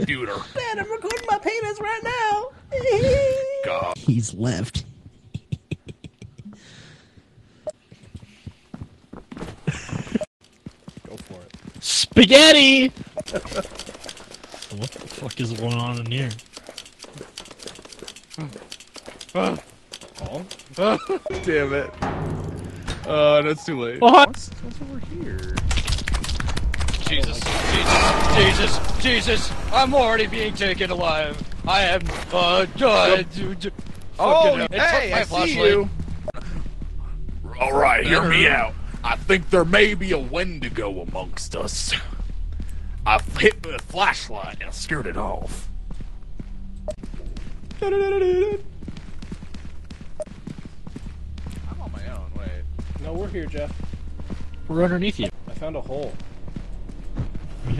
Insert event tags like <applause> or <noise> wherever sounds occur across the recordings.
computer. Man, I'm recording my penis right now. <laughs> God. He's left. Go for it. Spaghetti! what the fuck is going on in here? Oh, damn it. Uh, that's too late. What? What's, what's over here? Jesus, Jesus, Jesus, Jesus! I'm already being taken alive. I am, uh, uh, d- d- Oh, fucking- it took hey, I see flashlight. you. All right, hear me out. I think there may be a Wendigo amongst us. I've hit the flashlight and scared it off. I'm on my own. Wait. No, we're here, Jeff. We're underneath you. I found a hole.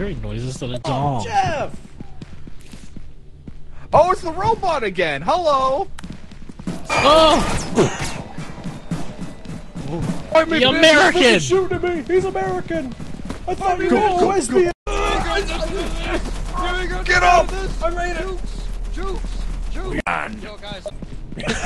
I'm hearing noises that it's oh, all. Jeff! Oh, it's the robot again. Hello. Oh! oh. I mean, The American! Shoot at me! He's American! I thought you were always the Get up. I made it! Jukes! Jukes! And Yo, guys,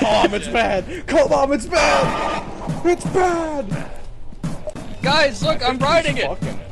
Mom, it's bad! Call mom, it's bad! It's bad! guys, look, I'm riding it! Fucking it.